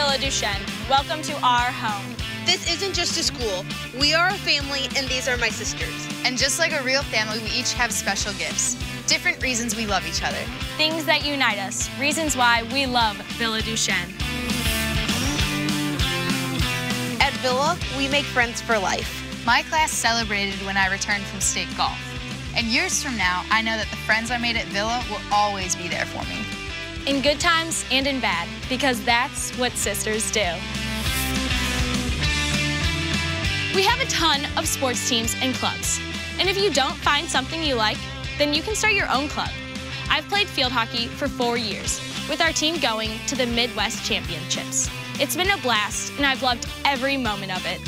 Villa Duchesne. Welcome to our home. This isn't just a school. We are a family, and these are my sisters. And just like a real family, we each have special gifts. Different reasons we love each other. Things that unite us. Reasons why we love Villa Duchesne. At Villa, we make friends for life. My class celebrated when I returned from state golf. And years from now, I know that the friends I made at Villa will always be there for me. In good times and in bad, because that's what sisters do. We have a ton of sports teams and clubs. And if you don't find something you like, then you can start your own club. I've played field hockey for four years, with our team going to the Midwest Championships. It's been a blast, and I've loved every moment of it.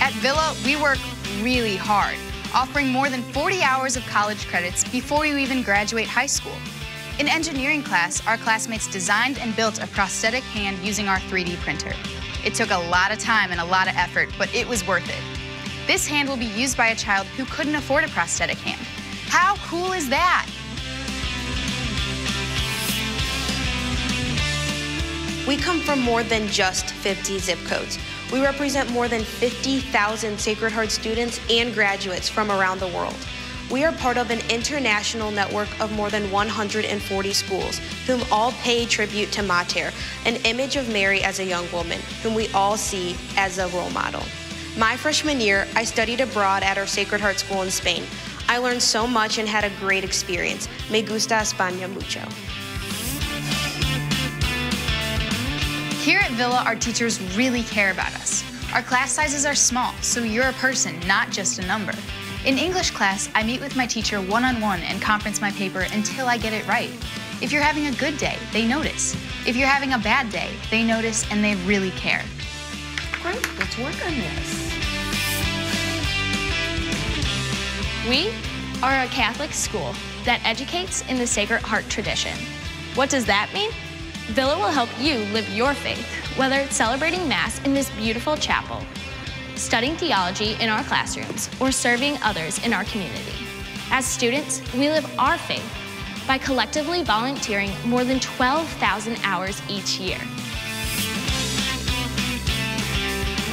At Villa, we work really hard, offering more than 40 hours of college credits before you even graduate high school. In engineering class, our classmates designed and built a prosthetic hand using our 3D printer. It took a lot of time and a lot of effort, but it was worth it. This hand will be used by a child who couldn't afford a prosthetic hand. How cool is that? We come from more than just 50 zip codes. We represent more than 50,000 Sacred Heart students and graduates from around the world. We are part of an international network of more than 140 schools, whom all pay tribute to Mater, an image of Mary as a young woman, whom we all see as a role model. My freshman year, I studied abroad at our Sacred Heart School in Spain. I learned so much and had a great experience. Me gusta España mucho. Here at Villa, our teachers really care about us. Our class sizes are small, so you're a person, not just a number. In English class, I meet with my teacher one-on-one and conference my paper until I get it right. If you're having a good day, they notice. If you're having a bad day, they notice and they really care. Great, let's work on this. We are a Catholic school that educates in the Sacred Heart tradition. What does that mean? Villa will help you live your faith, whether it's celebrating Mass in this beautiful chapel, studying theology in our classrooms, or serving others in our community. As students, we live our faith by collectively volunteering more than 12,000 hours each year.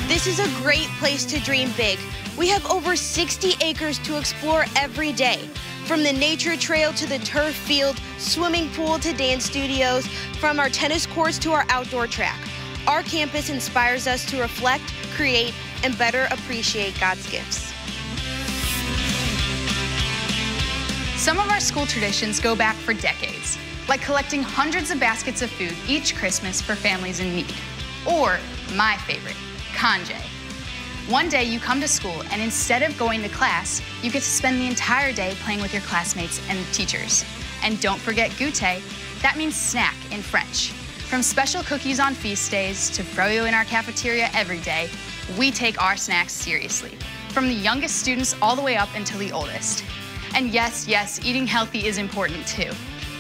This is a great place to dream big. We have over 60 acres to explore every day. From the nature trail to the turf field, swimming pool to dance studios, from our tennis courts to our outdoor track. Our campus inspires us to reflect, create, and better appreciate God's gifts. Some of our school traditions go back for decades, like collecting hundreds of baskets of food each Christmas for families in need. Or, my favorite, congé. One day you come to school and instead of going to class, you get to spend the entire day playing with your classmates and teachers. And don't forget goûter, that means snack in French. From special cookies on feast days to froyo in our cafeteria every day, we take our snacks seriously. From the youngest students all the way up until the oldest. And yes, yes, eating healthy is important too.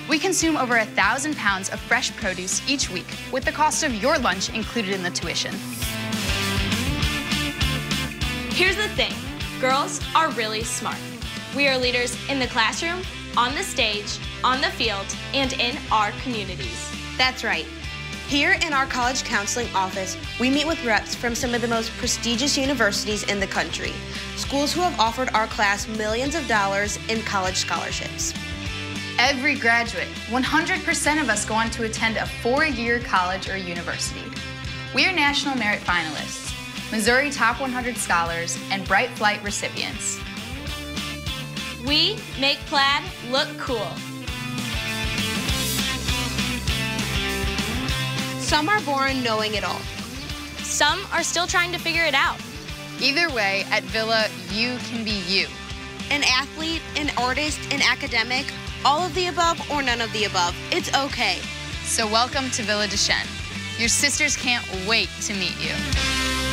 We consume over a thousand pounds of fresh produce each week, with the cost of your lunch included in the tuition. Here's the thing girls are really smart. We are leaders in the classroom, on the stage, on the field, and in our communities. That's right. Here in our college counseling office, we meet with reps from some of the most prestigious universities in the country, schools who have offered our class millions of dollars in college scholarships. Every graduate, 100% of us go on to attend a four-year college or university. We are National Merit finalists, Missouri Top 100 scholars, and Bright Flight recipients. We make plaid look cool. Some are born knowing it all. Some are still trying to figure it out. Either way, at Villa, you can be you. An athlete, an artist, an academic, all of the above or none of the above. It's okay. So welcome to Villa Duchesne. Your sisters can't wait to meet you.